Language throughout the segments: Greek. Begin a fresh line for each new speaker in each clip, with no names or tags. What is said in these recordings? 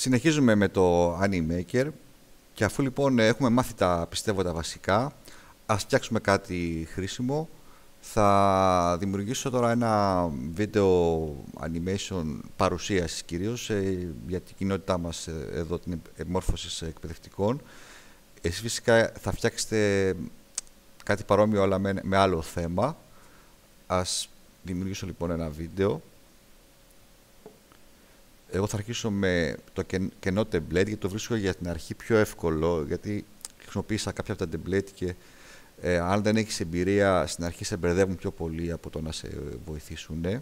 Συνεχίζουμε με το Animaker και αφού λοιπόν έχουμε μάθει τα πιστεύω τα βασικά, ας φτιάξουμε κάτι χρήσιμο. Θα δημιουργήσω τώρα ένα βίντεο animation παρουσίασης κυρίως ε, για την κοινότητά μας ε, εδώ την εμόρφωση εκπαιδευτικών. Εσείς φυσικά θα φτιάξετε κάτι παρόμοιο αλλά με, με άλλο θέμα. Ας δημιουργήσω λοιπόν ένα βίντεο. Εγώ θα αρχίσω με το κενό template γιατί το βρίσκω για την αρχή πιο εύκολο γιατί χρησιμοποίησα κάποια από τα template και ε, αν δεν έχεις εμπειρία στην αρχή σε μπερδεύουν πιο πολύ από το να σε βοηθήσουν. Ε,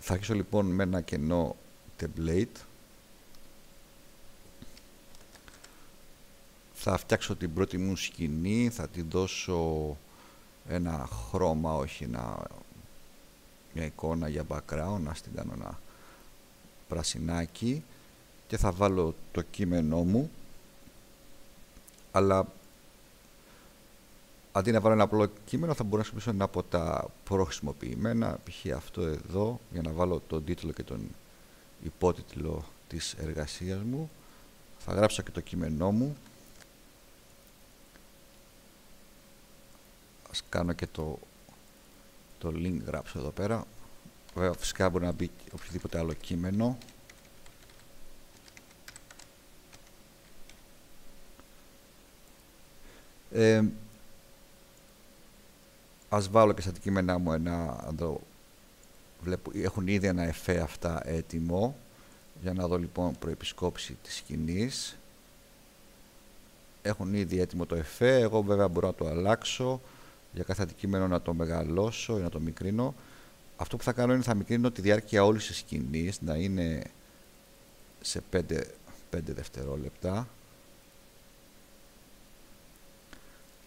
θα αρχίσω λοιπόν με ένα κενό template. Θα φτιάξω την πρώτη μου σκηνή, θα την δώσω ένα χρώμα, όχι ένα, μια εικόνα για background, να την κάνω ένα πρασινάκι και θα βάλω το κείμενό μου. Αλλά αντί να βάλω ένα απλό κείμενο θα μπορώ να χρησιμοποιήσω ένα από τα προχρησιμοποιημένα π.χ. αυτό εδώ για να βάλω τον τίτλο και τον υπότιτλο της εργασίας μου. Θα γράψω και το κείμενό μου. Ας κάνω και το, το link γράψω εδώ πέρα Βέβαια φυσικά μπορεί να μπει οποιοδήποτε άλλο κείμενο. Ε, ας βάλω και στα κείμενά μου ένα, εδώ, βλέπω, έχουν ήδη ένα εφέ αυτά έτοιμο, για να δω λοιπόν προεπισκόψη της σκηνής. Έχουν ήδη έτοιμο το εφέ, εγώ βέβαια μπορώ να το αλλάξω, για κάθε αντικείμενο να το μεγαλώσω ή να το μικρύνω αυτό που θα κάνω είναι θα μικρύνω τη διάρκεια όλης της σκηνής να είναι σε 5, 5 δευτερόλεπτα.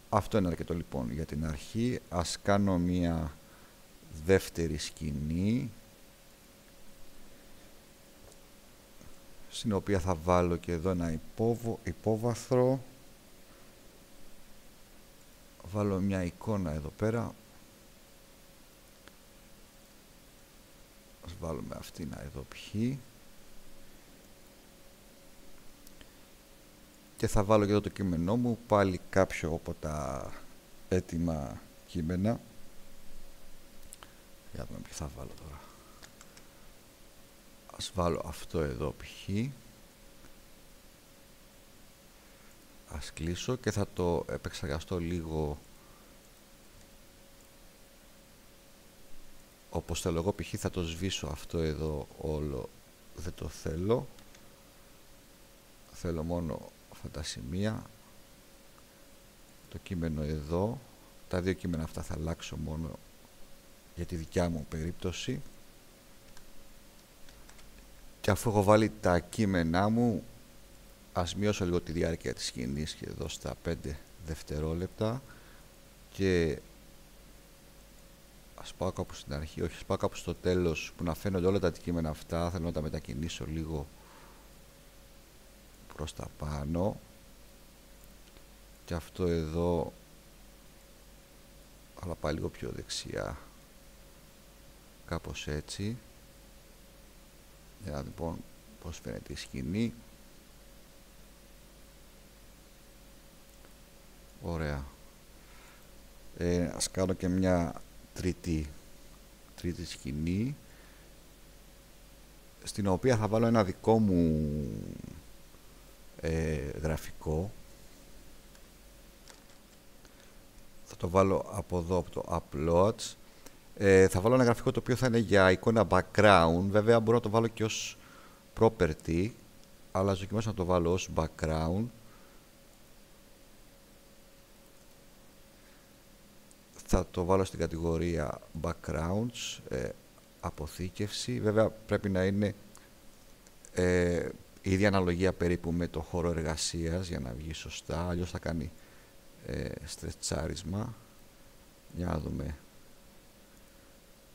Αυτό είναι αρκετό λοιπόν για την αρχή. Ας κάνω μία δεύτερη σκηνή στην οποία θα βάλω και εδώ ένα υπόβο, υπόβαθρο βάλω μια εικόνα εδώ πέρα Ας βάλουμε αυτήν εδώ π. Και θα βάλω και εδώ το κείμενό μου, πάλι κάποιο από τα έτοιμα κείμενα. Για δούμε ποιο θα βάλω τώρα. Ας βάλω αυτό εδώ π. Ας κλείσω και θα το επεξεργαστώ λίγο όπως θέλω εγώ π.χ. θα το σβήσω αυτό εδώ όλο δεν το θέλω. Θέλω μόνο αυτά τα σημεία. Το κείμενο εδώ. Τα δύο κείμενα αυτά θα αλλάξω μόνο για τη δικιά μου περίπτωση. Και αφού έχω βάλει τα κείμενά μου ας μειώσω λίγο τη διάρκεια της σκηνής και εδώ στα 5 δευτερόλεπτα και ας πάω κάπου στην αρχή, όχι, ας πάω κάπου στο τέλος που να φαίνονται όλα τα αντικείμενα αυτά, θέλω να τα μετακινήσω λίγο προς τα πάνω. Και αυτό εδώ αλλά πάει λίγο πιο δεξιά κάπως έτσι. Για να λοιπόν πως φαίνεται η σκηνή. Ωραία. Ε, ας κάνω και μια τρίτη, τρίτη σκηνή στην οποία θα βάλω ένα δικό μου ε, γραφικό. Θα το βάλω από εδώ από το uploads ε, θα βάλω ένα γραφικό το οποίο θα είναι για εικόνα background. Βέβαια μπορώ να το βάλω και ως property αλλά δοκιμάσω να το βάλω ως background θα το βάλω στην κατηγορία backgrounds, ε, αποθήκευση. Βέβαια πρέπει να είναι ε, η ίδια αναλογία περίπου με το χώρο εργασίας για να βγει σωστά, αλλιώς θα κάνει ε, στρετσάρισμα. Για να δούμε.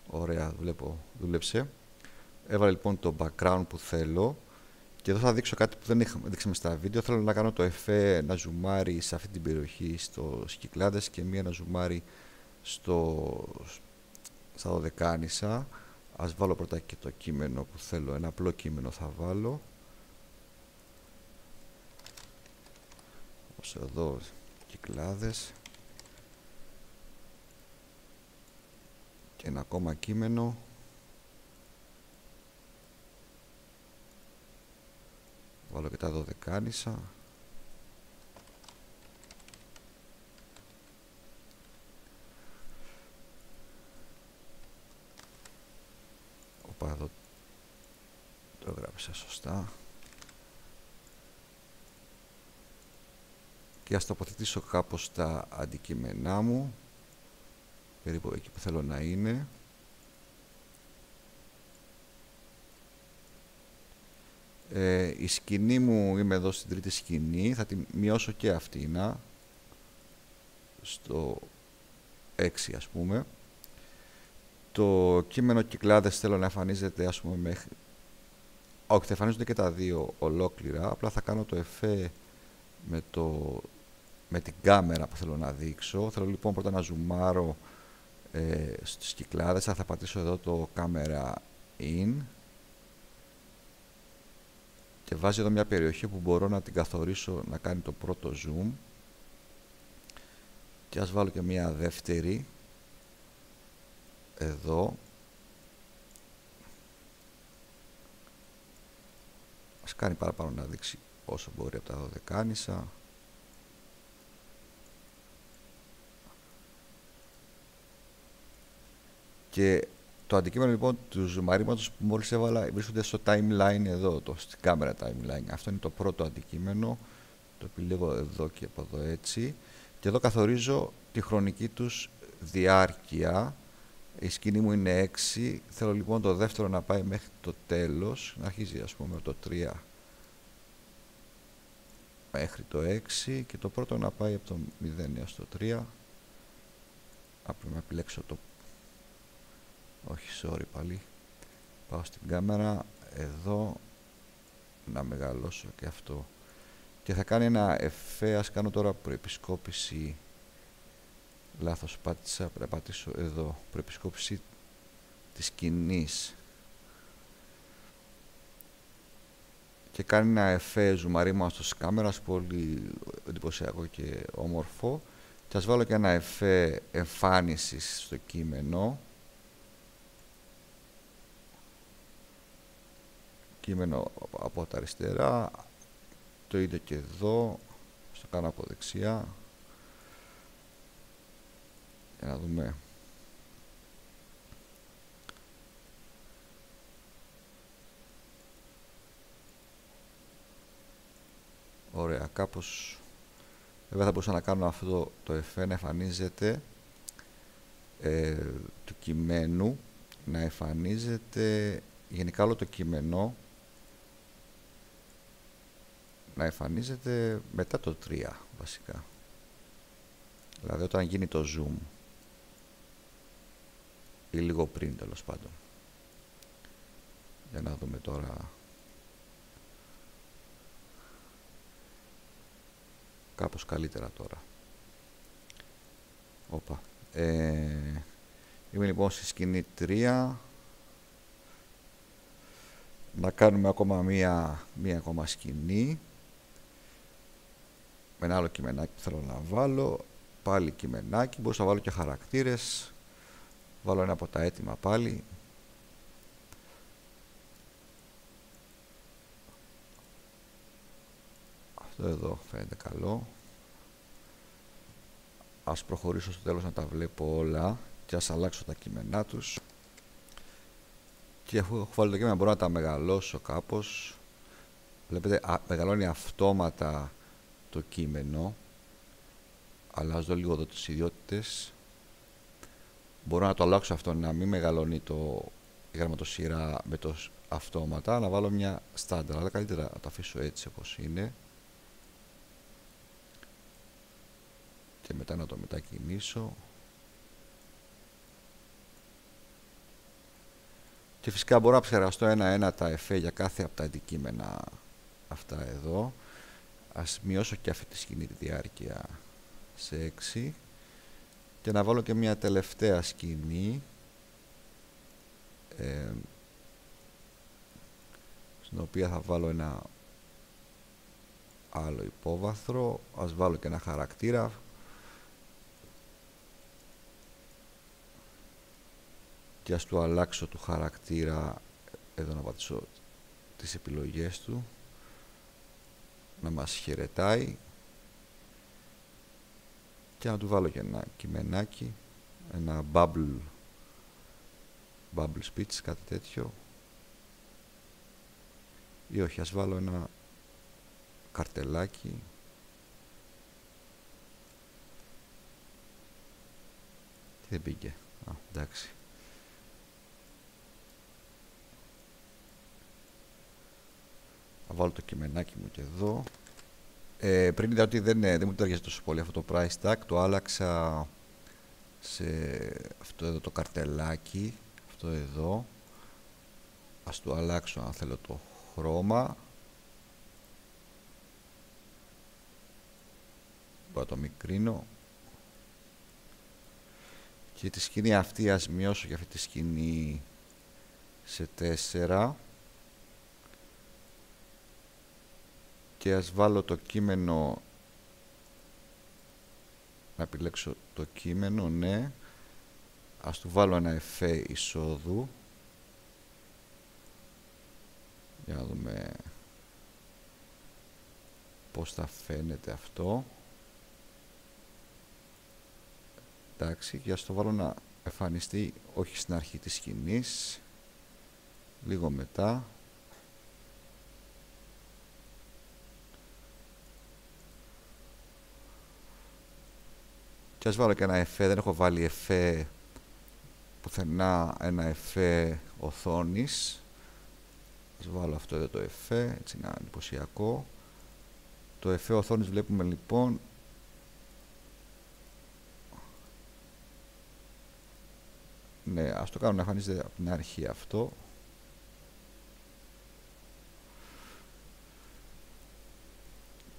Ωραία, βλέπω, δούλεψε. Έβαλα λοιπόν το background που θέλω και εδώ θα δείξω κάτι που δεν δείξαμε στα βίντεο. Θέλω να κάνω το εφέ να ζουμάρει σε αυτή την περιοχή στο Κυκλάδες και μία να ζουμάρει στο, στα δωδεκάνησα. Ας βάλω πρώτα και το κείμενο που θέλω. Ένα απλό κείμενο θα βάλω. Όπως εδώ κυκλάδες. Και ένα ακόμα κείμενο. Βάλω και τα δωδεκάνησα. Το γράψα σωστά. Και ας τοποθετήσω κάπως τα αντικείμενά μου περίπου εκεί που θέλω να είναι. Ε, η σκηνή μου είμαι εδώ στην τρίτη σκηνή θα τη μειώσω και αυτή να στο 6 ας πούμε. Το κείμενο κυκλάδες θέλω να εμφανίζεται ας πούμε μέχρι όχι θα εμφανίζονται και τα δύο ολόκληρα απλά θα κάνω το εφέ με το με την κάμερα που θέλω να δείξω. Θέλω λοιπόν πρώτα να ζουμάρω ε, στις κυκλάδες. Θα πατήσω εδώ το camera in και βάζει εδώ μια περιοχή που μπορώ να την καθορίσω να κάνει το πρώτο zoom και ας βάλω και μια δεύτερη εδώ ας κάνει παραπάνω να δείξει όσο μπορεί από τα δωδεκάνησα Και το αντικείμενο λοιπόν τους ζουμαρήματος που μόλις έβαλα βρίσκονται στο timeline εδώ, το, στην κάμερα timeline. Αυτό είναι το πρώτο αντικείμενο, το επιλέγω εδώ και από εδώ έτσι. Και εδώ καθορίζω τη χρονική τους διάρκεια. Η σκηνή μου είναι 6. Θέλω λοιπόν το δεύτερο να πάει μέχρι το τέλος. Να αρχίζει ας πούμε το 3 μέχρι το 6 και το πρώτο να πάει από το 0 έως το 3. Να πρέπει να επιλέξω το όχι sorry πάλι. Πάω στην κάμερα. Εδώ να μεγαλώσω και αυτό. Και θα κάνει ένα εφέ. Ας κάνω τώρα προεπισκόπηση. Λάθος πάτησα. Πρέπει να πατήσω εδώ. Προεπισκόπηση της σκηνής και κάνει ένα εφέ ζουμαρίμα στο κάμερας πολύ εντυπωσιακό και όμορφο. Και ας βάλω και ένα εφέ εμφάνισης στο κείμενο. Κείμενο από τα αριστερά. Το ίδιο και εδώ στο κάνω από δεξιά. Για να δούμε ωραία κάπως βέβαια θα μπορούσα να κάνω αυτό το εφέ να εμφανίζεται ε, του κειμένου να εμφανίζεται γενικά όλο το κείμενο να εμφανίζεται μετά το 3 βασικά. Δηλαδή όταν γίνει το zoom ή λίγο πριν τέλος πάντων. Για να δούμε τώρα κάπως καλύτερα τώρα. Όπα. Ε, είμαι λοιπόν στη σκηνή 3 να κάνουμε ακόμα μία, μία ακόμα σκηνή. Με ένα άλλο κειμενάκι που θέλω να βάλω. Πάλι κειμενάκι, μπορούσα να βάλω και χαρακτήρες. Βάλω ένα από τα έτοιμα πάλι αυτό εδώ φαίνεται καλό. Ας προχωρήσω στο τέλος να τα βλέπω όλα και ας αλλάξω τα κείμενά τους. Και αφού έχω βάλει το κείμενο μπορώ να τα μεγαλώσω κάπως. Βλέπετε μεγαλώνει αυτόματα το κείμενο. Αλλάζω λίγο εδώ τις ιδιότητες. Μπορώ να το αλλάξω αυτό να μην μεγαλώνει το η γραμματοσυρά με το αυτόματα να βάλω μια στάνταρ. Αλλά καλύτερα να το αφήσω έτσι όπως είναι και μετά να το μετακινήσω. Και φυσικά μπορώ να ψεραστώ ένα-ένα τα εφέ για κάθε από τα αντικείμενα αυτά εδώ. Ας μειώσω και αυτή τη σκηνή τη διάρκεια σε 6 και να βάλω και μια τελευταία σκηνή. Ε, στην οποία θα βάλω ένα άλλο υπόβαθρο. Ας βάλω και ένα χαρακτήρα και ας του αλλάξω του χαρακτήρα εδώ να πατήσω τις επιλογές του να μας χαιρετάει και να του βάλω και ένα κειμενάκι ένα bubble bubble speech κάτι τέτοιο. Ή όχι ας βάλω ένα καρτελάκι. Τι δεν πήγε. Α, εντάξει θα βάλω το κειμενάκι μου και εδώ. Ε, πριν είδα ότι δεν, δεν μου ταιριάζει τόσο πολύ αυτό το price tag το άλλαξα σε αυτό εδώ το καρτελάκι αυτό εδώ. Ας το αλλάξω αν θέλω το χρώμα. Μπορώ το μικρύνω. Και τη σκηνή αυτή ας μειώσω για αυτή τη σκηνή σε 4 και ας βάλω το κείμενο να επιλέξω το κείμενο, ναι. Ας του βάλω ένα εφέ εισόδου. Για να δούμε πως θα φαίνεται αυτό. Εντάξει και ας το βάλω να εμφανιστεί όχι στην αρχή της σκηνής λίγο μετά και ας βάλω και ένα εφέ δεν έχω βάλει εφέ πουθενά ένα εφέ οθόνης. Ας βάλω αυτό εδώ το εφέ έτσι είναι εντυπωσιακό. Το εφέ οθόνης βλέπουμε λοιπόν. Ναι, ας το κάνω να εμφανίζεται από την αρχή αυτό.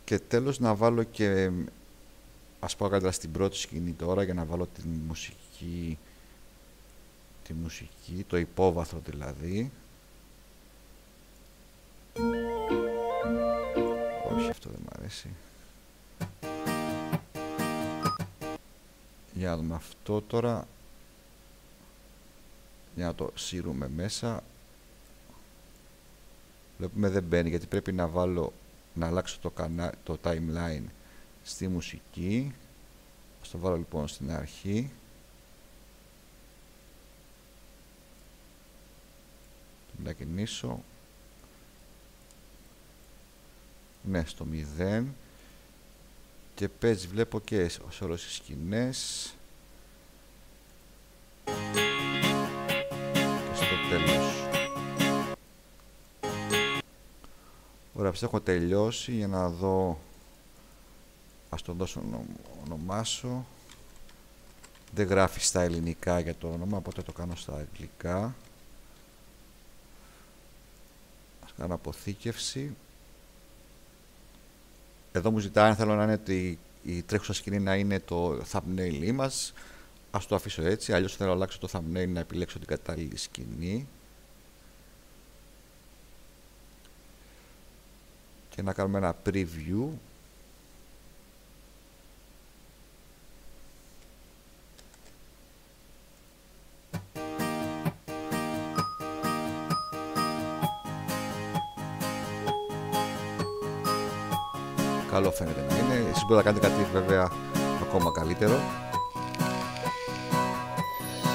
Και τέλος να βάλω και, ας πάω καλύτερα στην πρώτη σκηνή τώρα για να βάλω τη μουσική, τη μουσική, το υπόβαθρο δηλαδή. Όχι, αυτό δεν μου αρέσει. Για να δούμε αυτό τώρα για να το σύρουμε μέσα βλέπουμε δεν μπαίνει γιατί πρέπει να βάλω να αλλάξω το, κανά, το timeline στη μουσική. Ας το βάλω λοιπόν στην αρχή. Το μετακινήσω ναι στο 0 και παίζει βλέπω και σε όλες τις σκηνές. Τέλος. Ωραία, έχω τελειώσει για να δω ας τον δώσω ονομάσω δεν γράφει στα ελληνικά για το όνομα οπότε το κάνω στα αγγλικά ας κάνω αποθήκευση εδώ μου ζητάει αν θέλω να είναι η, η τρέχουσα σκηνή να είναι το thumbnail μας Ας το αφήσω έτσι, αλλιώς θέλω να αλλάξω το thumbnail να επιλέξω την κατάλληλη σκηνή. Και να κάνουμε ένα preview. Καλό φαίνεται να είναι. Εσείς μπορείτε να κάνετε κάτι βέβαια ακόμα καλύτερο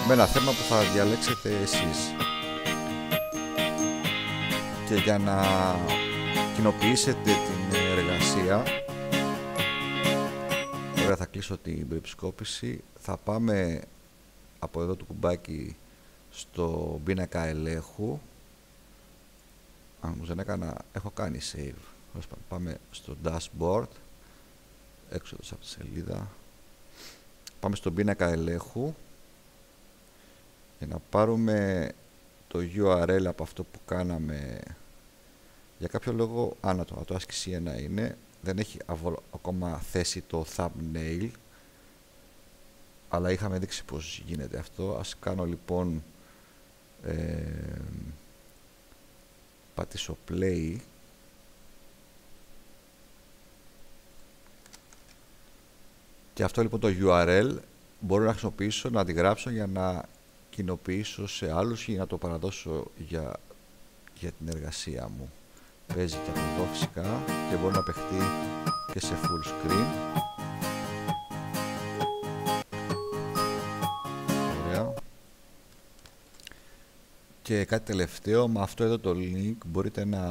με ένα θέμα που θα διαλέξετε εσείς. Και για να κοινοποιήσετε την εργασία Ωραία, θα κλείσω την περιπσκόπηση. Θα πάμε από εδώ το κουμπάκι στο πίνακα ελέγχου. Αν μου δεν έκανα, έχω κάνει save. Πάμε στο dashboard. Έξω από τη σελίδα. Πάμε στον πίνακα ελέγχου για να πάρουμε το URL από αυτό που κάναμε για κάποιο λόγο, α, το, το άσκηση 1 είναι, δεν έχει ακόμα θέσει το thumbnail αλλά είχαμε δείξει πως γίνεται αυτό. Ας κάνω λοιπόν ε, πατήσω play Και αυτό λοιπόν το URL μπορώ να χρησιμοποιήσω, να αντιγράψω για να κοινοποιήσω σε άλλους ή να το παραδώσω για, για την εργασία μου. Παίζει και από εδώ φυσικά και μπορεί να παιχτεί και σε full screen. Ωραία. Και κάτι τελευταίο, με αυτό εδώ το link μπορείτε να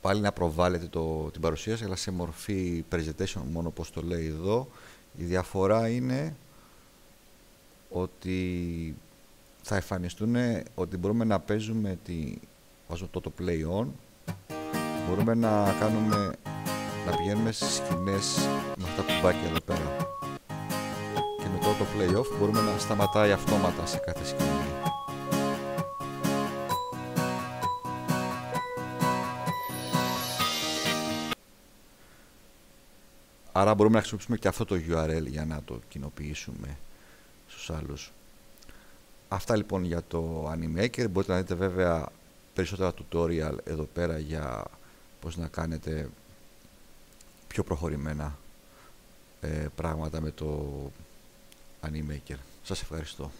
πάλι να προβάλλετε το, την παρουσίαση αλλά σε μορφή presentation μόνο όπως το λέει εδώ. Η διαφορά είναι ότι θα εμφανιστούν ότι μπορούμε να παίζουμε τη, βάζω το, το play on. Μπορούμε να κάνουμε να πηγαίνουμε στις σκηνές με αυτά τα κουμπάκια εδώ πέρα. Και με το, το play off μπορούμε να σταματάει αυτόματα σε κάθε σκηνή Άρα μπορούμε να χρησιμοποιήσουμε και αυτό το URL για να το κοινοποιήσουμε στους άλλους. Αυτά λοιπόν για το Animaker. Μπορείτε να δείτε βέβαια περισσότερα tutorial εδώ πέρα για πώς να κάνετε πιο προχωρημένα ε, πράγματα με το Animaker. Σας ευχαριστώ.